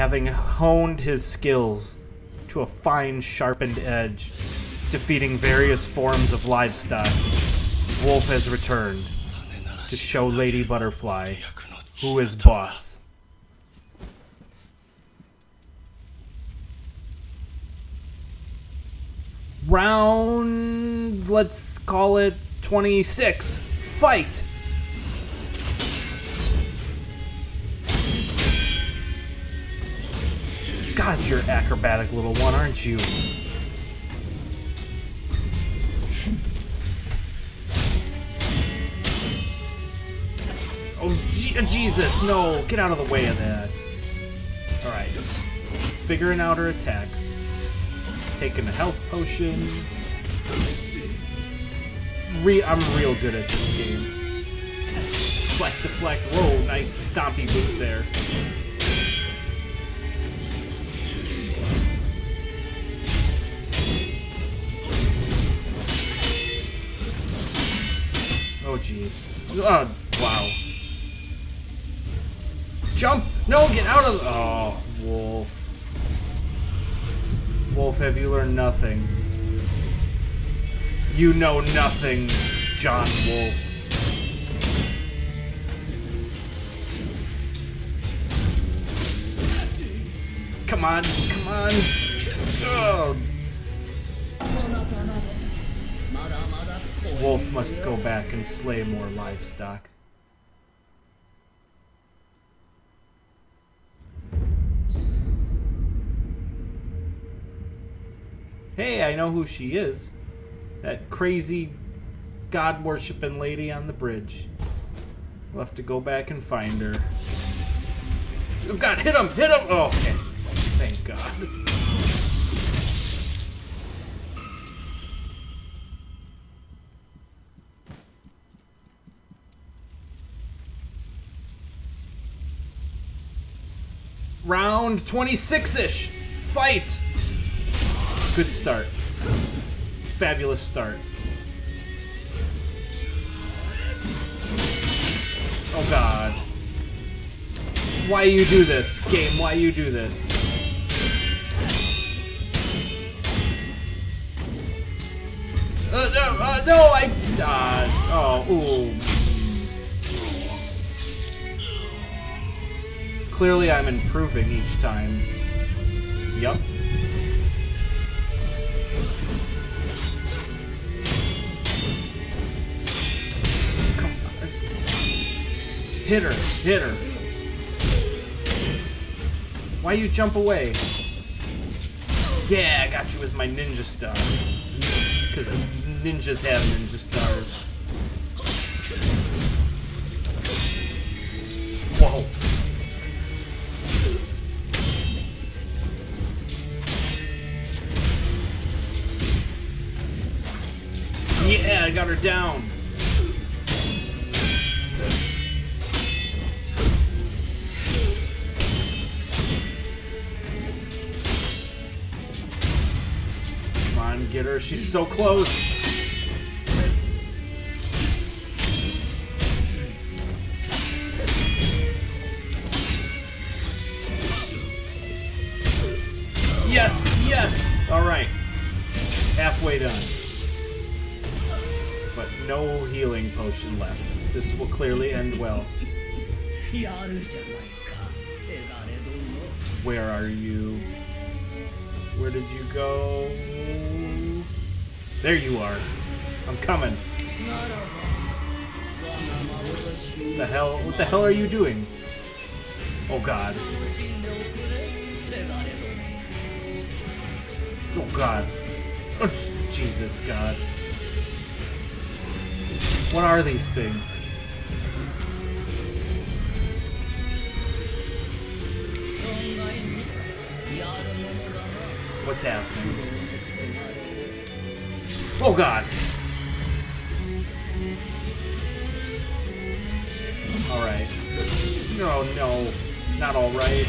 Having honed his skills to a fine, sharpened edge, defeating various forms of livestock, Wolf has returned to show Lady Butterfly who is boss. Round, let's call it 26. Fight! God, you're acrobatic little one, aren't you? Oh, Je oh, Jesus, no! Get out of the way of that. Alright. Figuring out her attacks. Taking a health potion. Re I'm real good at this game. Deflect, deflect. Whoa, nice stompy boot there. Oh, jeez. Oh, wow. Jump! No, get out of the... Oh, Wolf. Wolf, have you learned nothing? You know nothing, John Wolf. Come on, come on. Oh. Wolf must go back and slay more livestock. Hey, I know who she is. That crazy god worshipping lady on the bridge. We'll have to go back and find her. Oh god, hit him! Hit him! Oh, okay. Thank god. Round 26-ish. Fight! Good start. Fabulous start. Oh god. Why you do this? Game, why you do this? Uh, no, uh, no, I dodged. Oh, ooh. Clearly I'm improving each time. On. Hit her, hit her. Why you jump away? Yeah, I got you with my ninja star. Because ninjas have ninja stars. Yeah, I got her down. Come on, get her. She's so close. left. This will clearly end well. Where are you? Where did you go? There you are. I'm coming. What the hell? What the hell are you doing? Oh god. Oh god. Oh, Jesus God. What are these things? What's happening? Oh god. Alright. No, no. Not alright.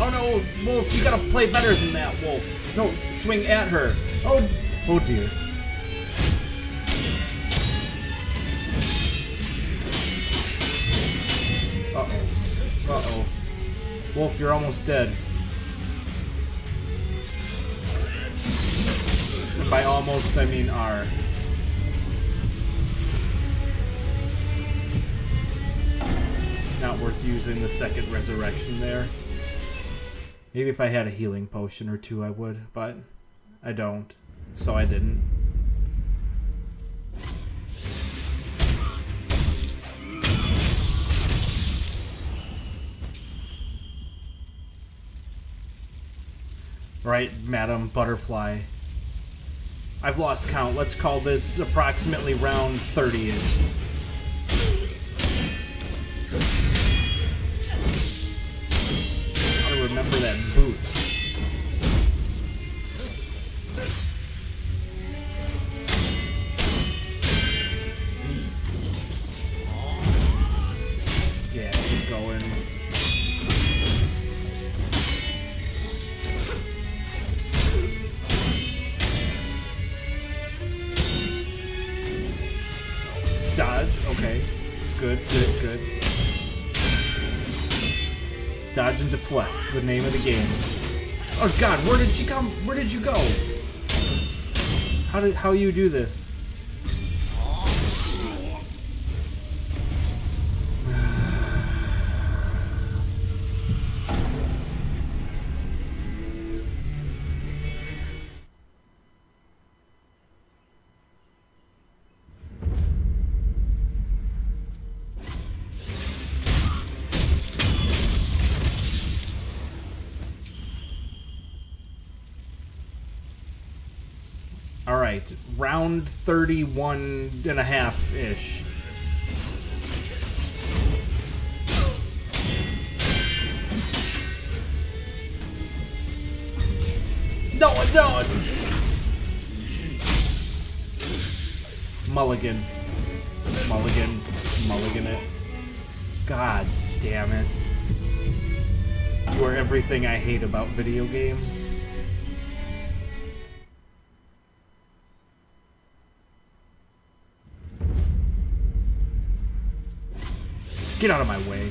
Oh no, Wolf, you gotta play better than that, Wolf. No, swing at her. Oh, oh dear. Uh-oh. Uh-oh. Wolf, you're almost dead. And by almost, I mean R. Not worth using the second resurrection there. Maybe if I had a healing potion or two I would, but I don't. So I didn't. Right, Madam Butterfly. I've lost count. Let's call this approximately round 30-ish. Name of the game. Oh god, where did she come? Where did you go? How did how you do this? Right, round 31 and a half ish. No, no. Mulligan. Mulligan. Mulligan it. God damn it. You are everything I hate about video games. Get out of my way.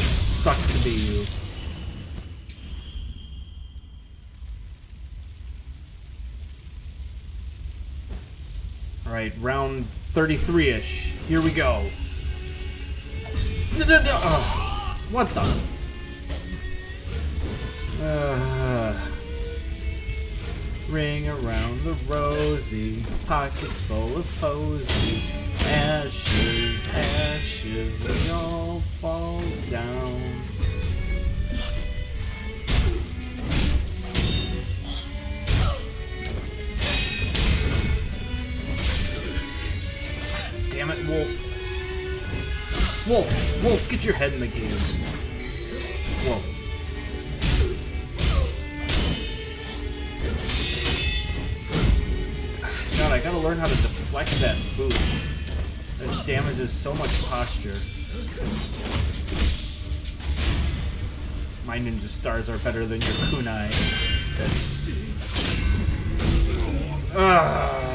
Sucks to be you. Alright, round 33-ish. Here we go. What the? Uh, ring around the rosy, pockets full of posy. Ashes, ashes, they all fall down. Damn it, Wolf. Wolf, Wolf, get your head in the game. Whoa. God, I gotta learn how to deflect that boot. Damages so much posture. My ninja stars are better than your kunai. Ah.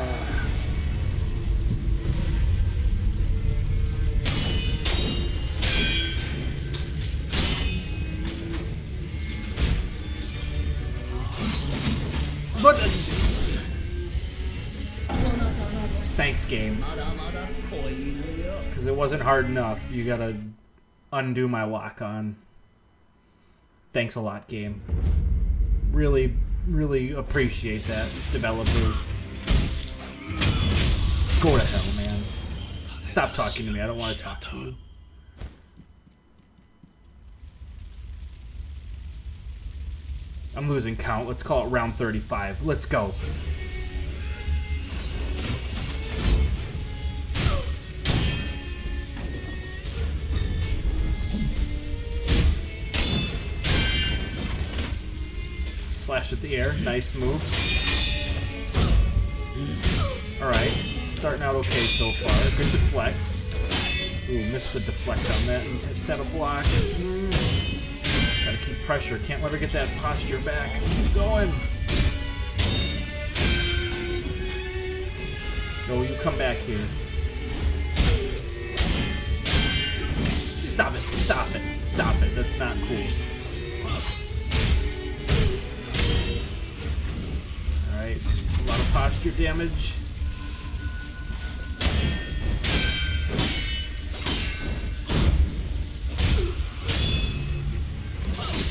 Because it wasn't hard enough. You gotta undo my lock on. Thanks a lot, game. Really, really appreciate that, developers. Go to hell, man. Stop talking to me. I don't want to talk to you. I'm losing count. Let's call it round 35. Let's go. At the air. Nice move. Alright. Starting out okay so far. Good deflects. Ooh, missed the deflect on that set a block. Gotta keep pressure. Can't let her get that posture back. Keep going. No, you come back here. Stop it, stop it, stop it. That's not cool. Posture damage.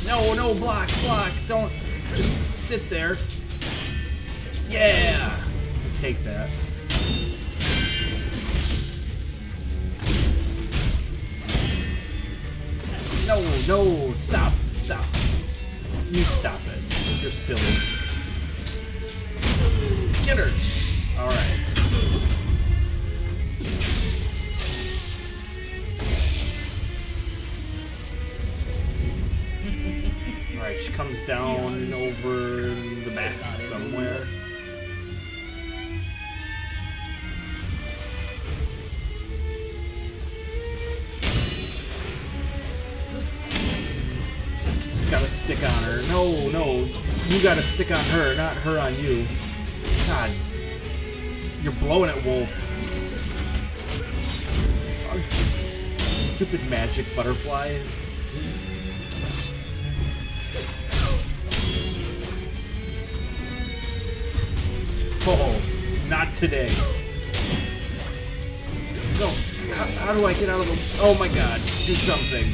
No, no, block, block. Don't just sit there. Yeah! Take that. No, no, stop, stop. You stop it. You're silly. Alright. Alright, she comes down over the back somewhere. Just gotta stick on her. No, no. You gotta stick on her, not her on you. God. You're blowing it, Wolf. Stupid magic butterflies. Oh, not today. No, how, how do I get out of the... Oh my god, do something.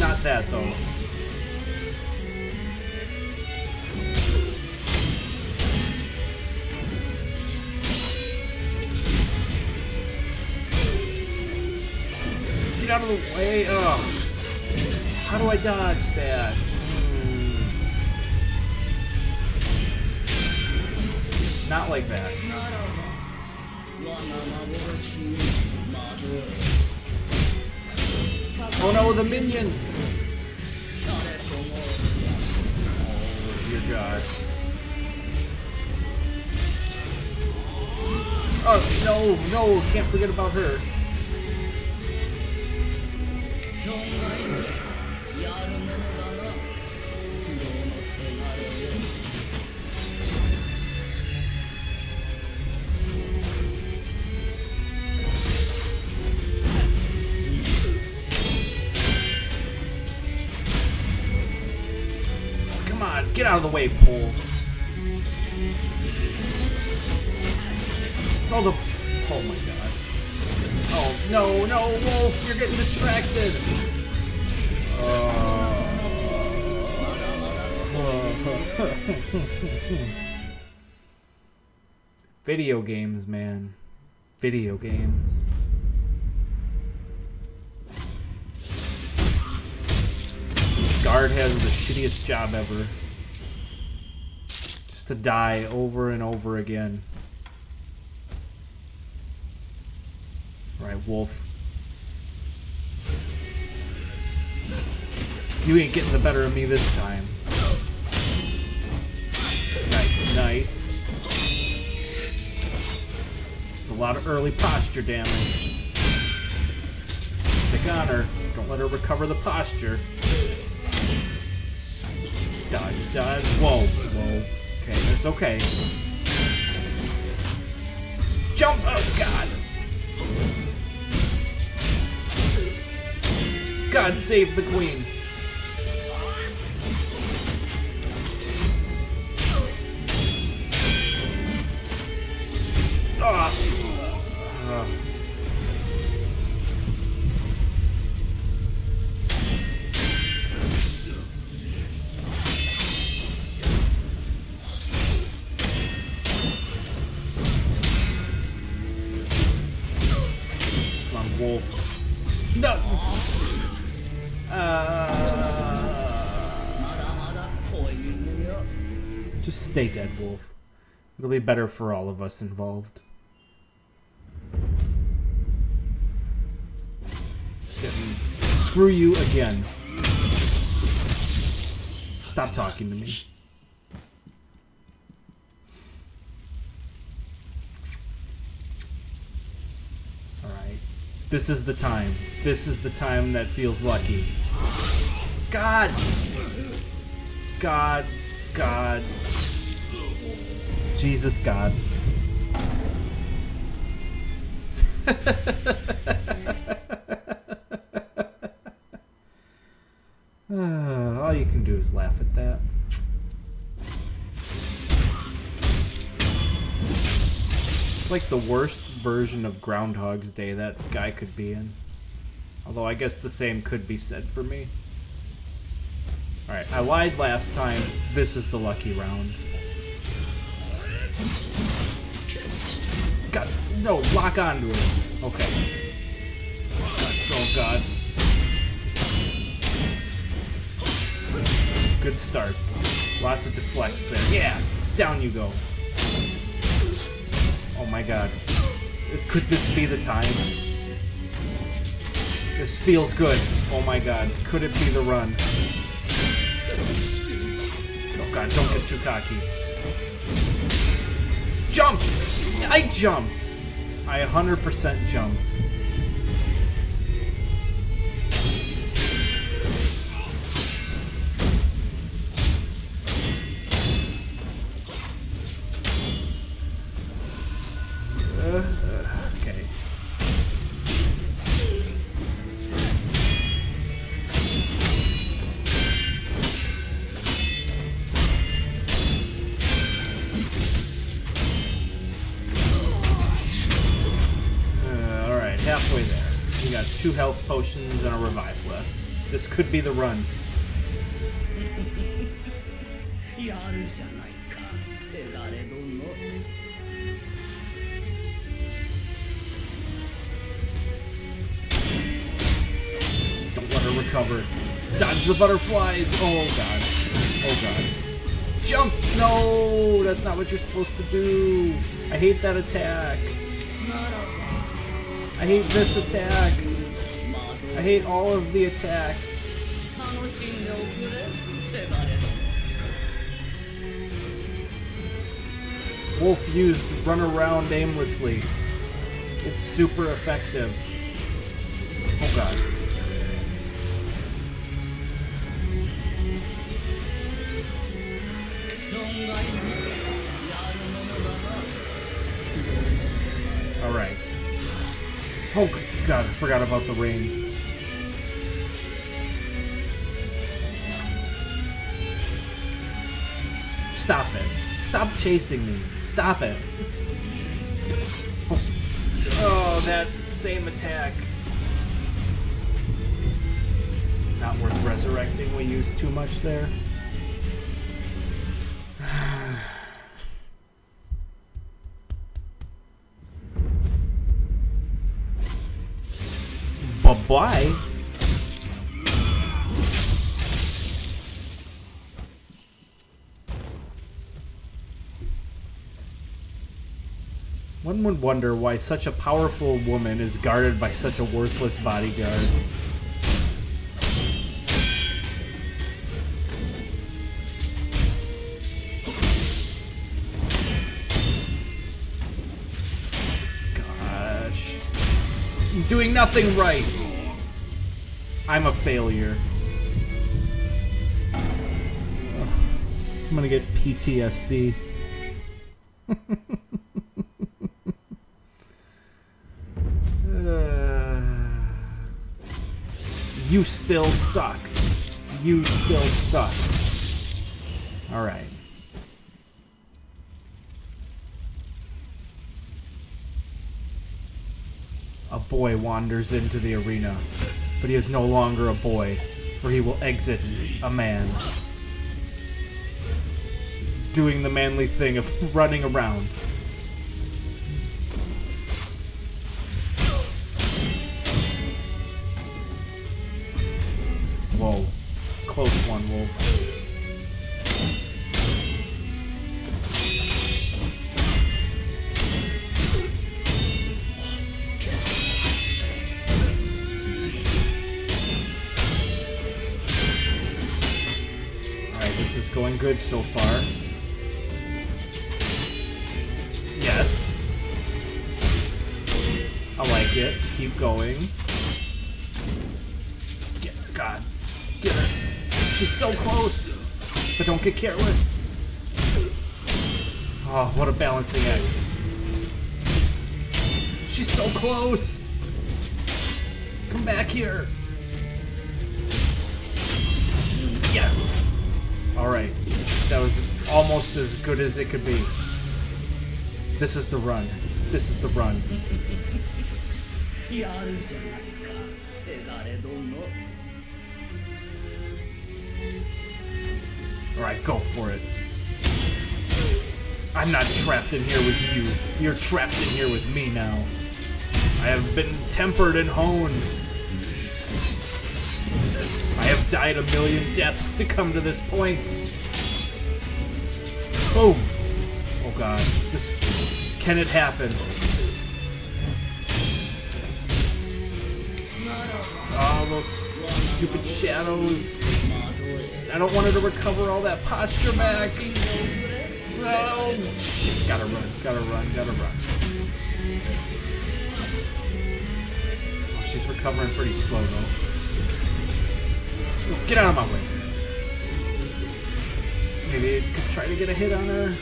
Not that, though. out of the way. Ugh. How do I dodge that? Hmm. Not like that. Oh no, the minions! Oh dear god. Oh, no, no, can't forget about her get out of the way, Pole. Oh, the. Oh my god. Oh, no, no, Wolf, you're getting distracted. Video games, man. Video games. This guard has the shittiest job ever. Just to die over and over again. Right, Wolf. You ain't getting the better of me this time. Nice, nice. It's a lot of early posture damage. Stick on her. Don't let her recover the posture. Dodge, dodge. Whoa, whoa. Okay, that's okay. Jump! Oh, God! God save the queen. Ah. Ah. Come on, wolf. No! Just stay dead, Wolf. It'll be better for all of us involved. Didn't. Screw you again. Stop talking to me. Alright. This is the time. This is the time that feels lucky. God! God. God. Jesus God. All you can do is laugh at that. It's like the worst version of Groundhog's Day that guy could be in. Although I guess the same could be said for me. Alright, I lied last time. This is the lucky round. God, no, lock onto it. Okay. Oh god. Good starts. Lots of deflects there. Yeah, down you go. Oh my god. Could this be the time? This feels good. Oh my god. Could it be the run? Oh god, don't get too cocky. Jump! I jumped! I 100% jumped. This could be the run. Don't let her recover. Dodge the butterflies! Oh god. Oh god. Jump! No! That's not what you're supposed to do! I hate that attack. I hate this attack hate all of the attacks. Wolf used run around aimlessly. It's super effective. Oh god. Alright. Oh god, I forgot about the rain. Stop it. Stop chasing me. Stop it. Oh, that same attack. Not worth resurrecting. We used too much there. Bye-bye. Would wonder why such a powerful woman is guarded by such a worthless bodyguard. Gosh. I'm doing nothing right. I'm a failure. I'm gonna get PTSD. you still suck. You still suck. Alright. A boy wanders into the arena, but he is no longer a boy, for he will exit a man. Doing the manly thing of running around. Good so far. Yes. I like it. Keep going. Get her, God. Get her. She's so close. But don't get careless. Oh, what a balancing act. She's so close. Come back here. Yes. Alright. That was almost as good as it could be. This is the run. This is the run. Alright, go for it. I'm not trapped in here with you. You're trapped in here with me now. I have been tempered and honed. I have died a million deaths to come to this point. Boom. Oh god. This can it happen? Oh, those stupid shadows. I don't want her to recover all that posture back. Oh, shit. Gotta run, gotta run, gotta run. Oh, she's recovering pretty slow, though. Get out of my way. Maybe I could try to get a hit on her.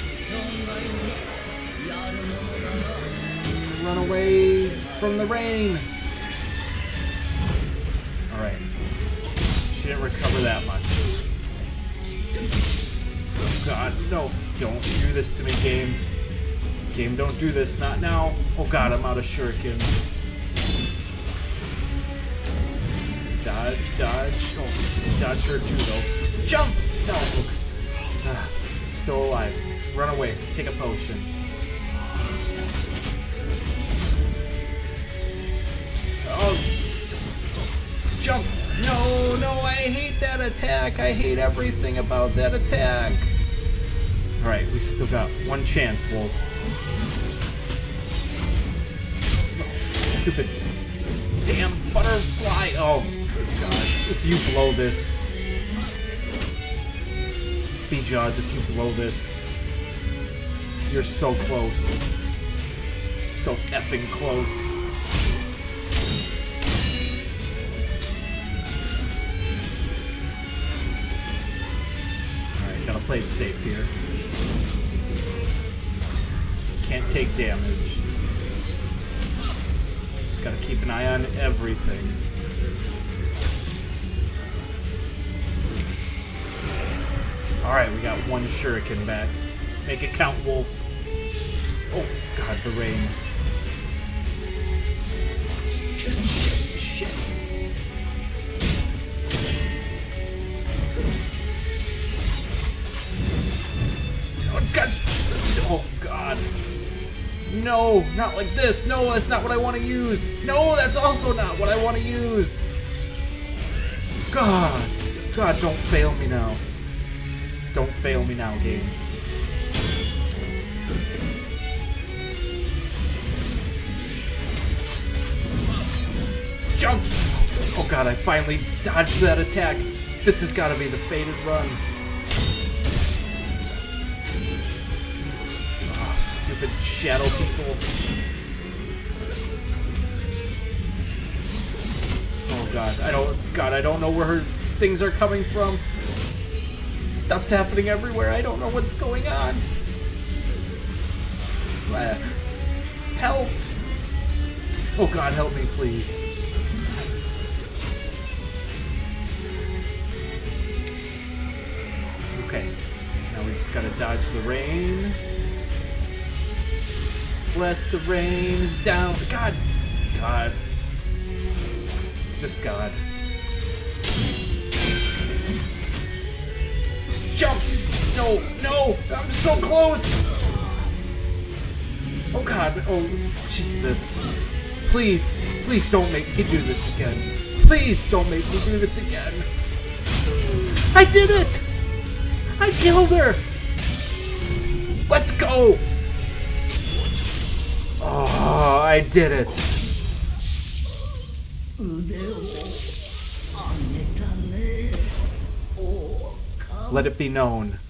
Run away from the rain. Alright. She didn't recover that much. Oh god, no. Don't do this to me, game. Game, don't do this. Not now. Oh god, I'm out of shuriken. Dodge, dodge. Oh, dodge her too, though. Jump! No. Ah, still alive. Run away. Take a potion. Oh, jump! No, no, I hate that attack. I hate everything about that attack. Alright, we still got one chance, Wolf. Stupid damn butterfly. Oh. If you blow this. B-Jaws, if you blow this. You're so close. So effing close. Play it safe here. Just can't take damage. Just gotta keep an eye on everything. Got one shuriken back. Make it count, Wolf. Oh, God, the rain. Shit, shit. Oh, God. Oh, God. No, not like this. No, that's not what I want to use. No, that's also not what I want to use. God. God, don't fail me now. Don't fail me now, game. Jump! Oh god, I finally dodged that attack. This has got to be the fated run. Oh, stupid shadow people. Oh god, I don't. God, I don't know where her things are coming from. Stuff's happening everywhere. I don't know what's going on. Uh, Help! Oh god, help me, please. Okay. Now we just gotta dodge the rain. Bless the rains down. God. God. Just God. No, no, I'm so close. Oh God, oh Jesus. Please, please don't make me do this again. Please don't make me do this again. I did it! I killed her! Let's go! Oh, I did it. Let it be known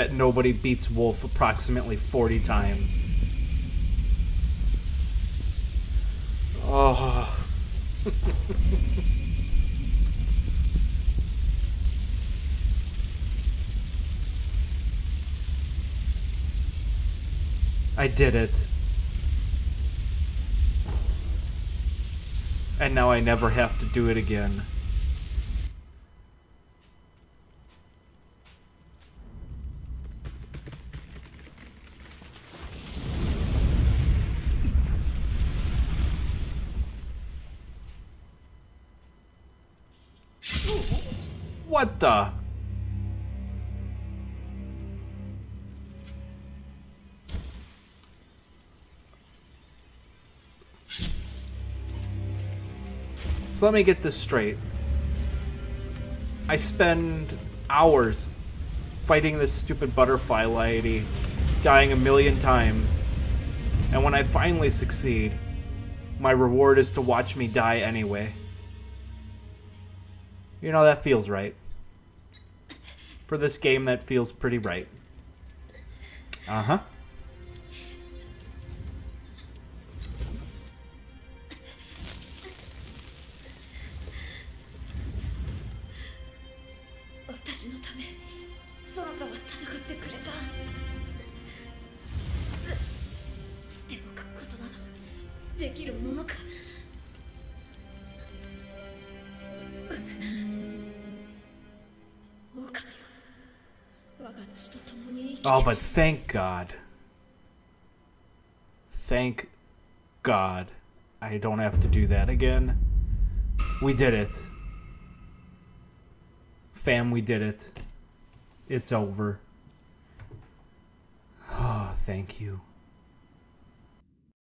that nobody beats Wolf approximately 40 times. Oh. I did it. And now I never have to do it again. What the? So let me get this straight. I spend hours fighting this stupid butterfly lady, dying a million times. And when I finally succeed, my reward is to watch me die anyway. You know, that feels right. For this game, that feels pretty right. Uh huh. Oh, but thank God. Thank God. I don't have to do that again. We did it. Fam, we did it. It's over. Oh, thank you.